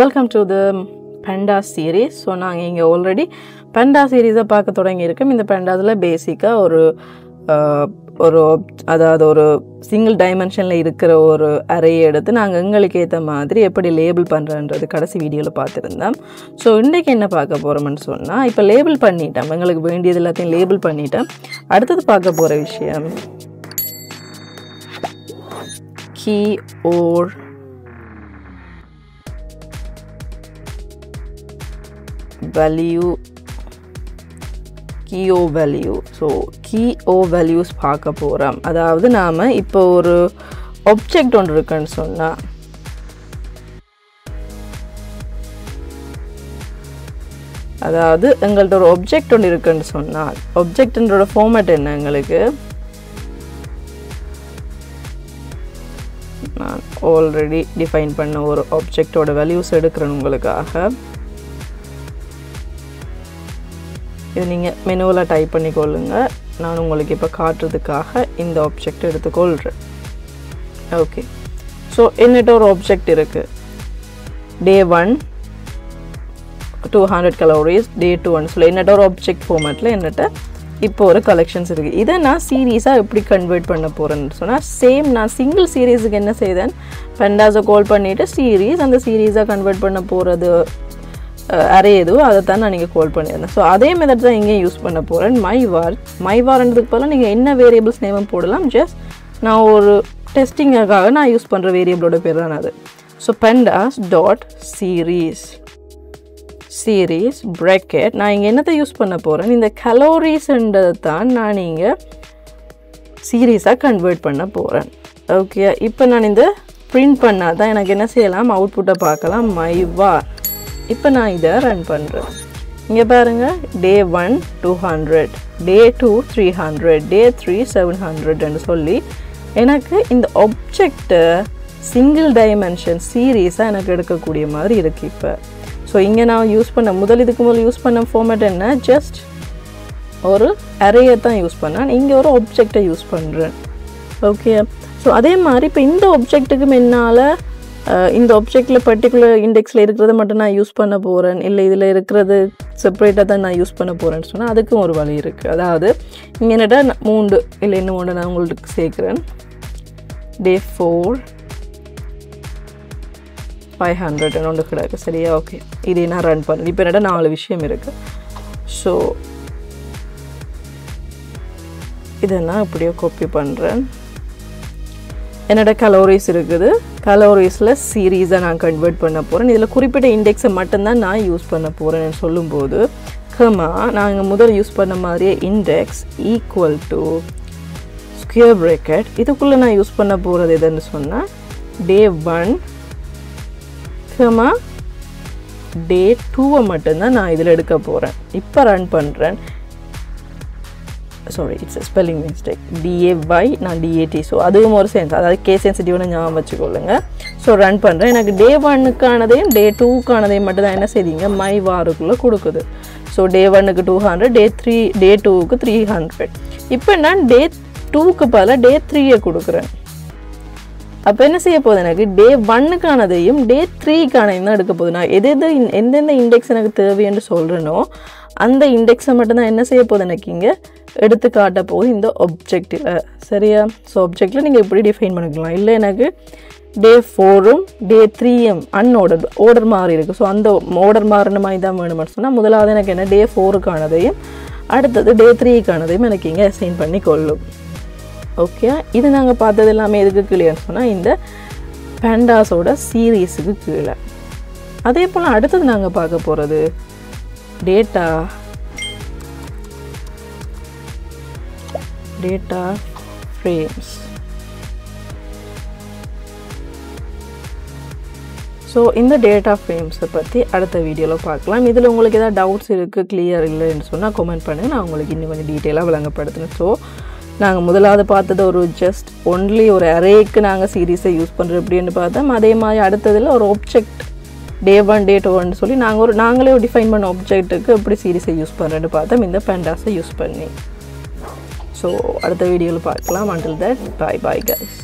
Welcome to the penta series so நாங்கள் இங்கே already பெண்டா சீரீஸை பார்க்க தொடங்கியிருக்கோம். இந்த பெண்டாஸில் பேசிக்காக ஒரு ஒரு அதாவது ஒரு சிங்கிள் டைமென்ஷனில் இருக்கிற ஒரு அறையை எடுத்து நாங்கள் எங்களுக்கு ஏற்ற மாதிரி எப்படி லேபிள் பண்ணுறன்றது கடைசி வீடியோவில் பார்த்துருந்தோம். ஸோ இன்றைக்கி என்ன பார்க்க போகிறோம்னு சொன்னால் இப்போ லேபிள் பண்ணிட்டோம். எங்களுக்கு வேண்டியது எல்லாத்தையும் லேபிள் பண்ணிட்டோம். அடுத்தது பார்க்க போகிற விஷயம் கீ ஓர் வேல்யூ கீஓ வேல்யூ ஸோ கீஓ வேல்யூஸ் பார்க்க போகிறோம் அதாவது நாம் இப்போ ஒரு ஆப்ஜெக்ட் ஒன்று இருக்குன்னு சொன்னால் அதாவது எங்கள்கிட்ட ஒரு ஆப்ஜெக்ட் ஒன்று இருக்குன்னு சொன்னால் ஆப்ஜெக்ட்ன்றோட ஃபார்மேட் என்ன எங்களுக்கு? நான் ஆல்ரெடி டிஃபைன் பண்ண ஒரு ஆப்ஜெக்டோட வேல்யூஸ் எடுக்கிறேன் உங்களுக்காக. இது நீங்கள் மெனுவில் டைப் பண்ணிக்கொள்ளுங்க. நான் உங்களுக்கு இப்போ காட்டுறதுக்காக இந்த ஆப்ஜெக்ட் எடுத்துக்கொள்கிறேன் ஓகே ஸோ என்னட்ட ஒரு ஆப்ஜெக்ட் இருக்குது day one two hundred calories day two one சொல்லி என்னட்ட ஒரு ஆப்ஜெக்ட் ஃபார்மேட்டில் என்னட்ட இப்போ ஒரு கலெக்ஷன்ஸ் இருக்குது இதை நான் சீரீஸாக எப்படி கன்வெர்ட் பண்ண போகிறேன்னு சொன்னால் சேம் நான் சிங்கிள் சீரீஸுக்கு என்ன செய்தேன்? பெண்டாஸை கால் பண்ணிவிட்டு சீரீஸ் அந்த சீரீஸாக கன்வெர்ட் பண்ண போகிறது அரே எதுவோ அதை தான் நான் நீங்கள் கால் பண்ணியிருந்தேன். ஸோ அதே மெத்தட் தான் இங்கேயும் யூஸ் பண்ண போகிறேன் மை வார் மை வார்ன்றதுக்கு பதிலாக நீங்கள் என்ன வேரியபிள்ஸ் நேமும் போடலாம்? ஜஸ்ட் நான் ஒரு டெஸ்டிங்காக நான் யூஸ் பண்ணுற வேரியபிளோட பேர் தான் அது. So pandas dot series series bracket நான் இங்கே என்னத்தை யூஸ் பண்ண போகிறேன் இந்த கலோரிஸ்ன்றதை தான் நான் இங்கே சீரீஸாக கன்வெர்ட் பண்ண போகிறேன் ஓகே இப்போ நான் இந்த பிரிண்ட் பண்ணால் தான் எனக்கு என்ன செய்யலாம்? அவுட்புட்டை பார்க்கலாம். மை இப்போ நான் இதை ரன் பண்ணுறேன் இங்கே பாருங்கள் day one two hundred day two three hundred day three seven ஹண்ட்ரட்னு சொல்லி எனக்கு இந்த ஆப்ஜெக்ட்டு சிங்கிள் டைமென்ஷன் சீரீஸாக எனக்கு எடுக்கக்கூடிய மாதிரி இருக்குது இப்போ. ஸோ இங்கே நான் யூஸ் பண்ண முதல் இதுக்கு முதல் யூஸ் பண்ண ஃபார்மேட் என்ன? ஜஸ்ட் ஒரு அரையை தான் யூஸ் பண்ணேன். இங்கே ஒரு ஆப்ஜெக்டை யூஸ் பண்ணுறேன் ஓகே ஸோ அதே மாதிரி இப்போ இந்த ஆப்ஜெக்ட்டுக்கு முன்னால் இந்த ஆப்ஜெக்டில் பர்டிகுலர் இண்டெக்ஸில் இருக்கிறத மட்டும் நான் யூஸ் பண்ண போகிறேன் இல்லை இதில் இருக்கிறது செப்பரேட்டாக தான் நான் யூஸ் பண்ண போகிறேன்னு சொன்னால் அதுக்கும் ஒரு வழி இருக்குது அதாவது இங்கே என்னடா மூண்டு மூன்று இல்லை இன்னும் ஒன்று நான் உங்களுக்கு சேர்க்குறேன். டே ஃபோர் ஃபைவ் ஹண்ட்ரட் ஒன்று கிடக்கு. சரியா? ஓகே இதை நான் ரன் பண்ணேன் இப்போ என்னடா நாலு விஷயம் இருக்குது ஸோ இதை நான் இப்படியே காப்பி பண்ணுறேன் என்னோட கலோரிஸ் இருக்குது. கலோரிஸில் சீரீஸை நான் கன்வெர்ட் பண்ண போகிறேன் இதில் குறிப்பிட்ட இண்டெக்ஸை மட்டும்தான் நான் யூஸ் பண்ண போகிறேன்னு சொல்லும்போது கமா நாங்கள் முதல் யூஸ் பண்ண மாதிரியே index equal to square bracket இதுக்குள்ளே நான் யூஸ் பண்ண போகிறது எதுன்னு சொன்னால் டே ஒன் கமா டே டூவை மட்டும்தான் நான் இதில் எடுக்க போகிறேன் இப்போ ரன் பண்ணுறேன் sorry it's spelling mistake why நான் டிஏடி ஸோ அதுவும் ஒரு சென்ஸ் அதாவது கே சென்சிட்டிவ்னு ஞாபகம் வச்சுக்கொள்ளுங்க. ஸோ ரன் பண்ணுறேன் எனக்கு டே ஒன்னுக்கானதையும் டே டூக்கானதையும் மட்டும் தான் என்ன செய்தீங்க? மை வாருக்குள்ளே கொடுக்குது. ஸோ டே ஒன்னுக்கு two hundred day three day டூவுக்கு three hundred இப்போ நான் டே டூக்கு பதிலாக டே த்ரீயை கொடுக்குறேன். அப்போ என்ன செய்ய போகுது எனக்கு? டே ஒன்னுக்கானதையும் டே த்ரீக்கானதையும் தான் எடுக்க போகுது. நான் எது எது எந்தெந்த இண்டெக்ஸ் எனக்கு தேவைன்னு சொல்கிறேனோ அந்த இண்டெக்ஸை மட்டும்தான் என்ன செய்ய போகுது எனக்கு இங்கே? எடுத்து காட்ட போகுது இந்த ஒப்ஜெக்டில் சரியா? ஸோ ஒப்ஜெக்டில் நீங்கள் இப்படி டிஃபைன் பண்ணிக்கலாம். இல்லை எனக்கு டே ஃபோரும் டே த்ரீயும் அன்ஆர்டர் ஆர்டர் மாறி இருக்குது ஸோ அந்த ஆர்டர் மாறின மாதிரி தான் வேணும்னு சொன்னால் முதலாவது எனக்கு என்ன? டே ஃபோருக்கானதையும் அடுத்தது டே த்ரீக்கானதையும் எனக்கு இங்கே அசைன் பண்ணி கொள்ளும் ஓகே இது நாங்கள் பார்த்தது எல்லாமே எதுக்கு கீழேன்னு சொன்னால் இந்த பேண்டாஸோட சீரீஸுக்கு கீழே. அதே போல் அடுத்தது நாங்கள் பார்க்க போகிறது டேட்டா டேட்டா ஃப்ரேம்ஸ் ஸோ இந்த டேட்டா ஃப்ரேம்ஸை பற்றி அடுத்த வீடியோவில் பார்க்கலாம். இதில் உங்களுக்கு எதாவது டவுட்ஸ் இருக்குது கிளியர் இல்லைன்னு சொன்னால் கமெண்ட் பண்ணுங்கள் நான் உங்களுக்கு இன்னும் கொஞ்சம் டீட்டெயிலாக விளங்கப்படுத்துனேன் ஸோ நாங்கள் முதலாவது பார்த்தது ஒரு ஜஸ்ட் ஒன்லி ஒரு அரேக்கு நாங்கள் சீரீஸை யூஸ் பண்ணுறோம் எப்படின்னு பார்த்தோம் அதே மாதிரி அடுத்ததில் ஒரு object day one day two சொல்லி நாங்கள் ஒரு நாங்களே ஒரு டிஃபைன் பண்ண ஆப்ஜெக்ட்டுக்கு எப்படி சீரீஸை யூஸ் பண்ணுறேன்னு பார்த்தோம். இந்த பேண்டாஸை யூஸ் பண்ணி. ஸோ அடுத்த வீடியோவில் பார்க்கலாம். Until that bye bye guys